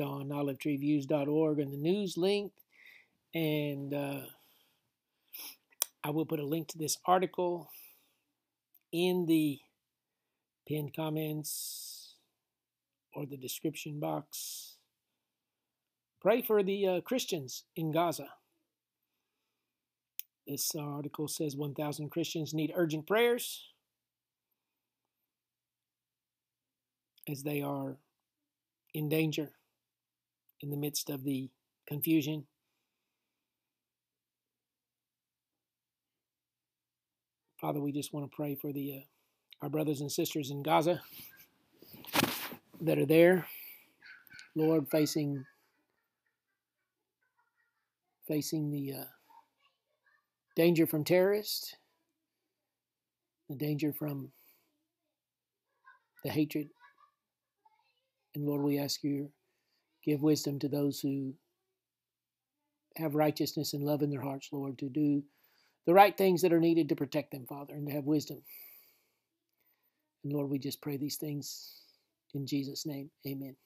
on olivetreeviews.org and the news link. And uh, I will put a link to this article in the pinned comments or the description box. Pray for the uh, Christians in Gaza. This article says 1,000 Christians need urgent prayers as they are in danger in the midst of the confusion. Father, we just want to pray for the uh, our brothers and sisters in Gaza that are there, Lord, facing facing the uh, danger from terrorists, the danger from the hatred. And Lord, we ask you give wisdom to those who have righteousness and love in their hearts, Lord, to do the right things that are needed to protect them, Father, and to have wisdom. And Lord, we just pray these things in Jesus' name. Amen.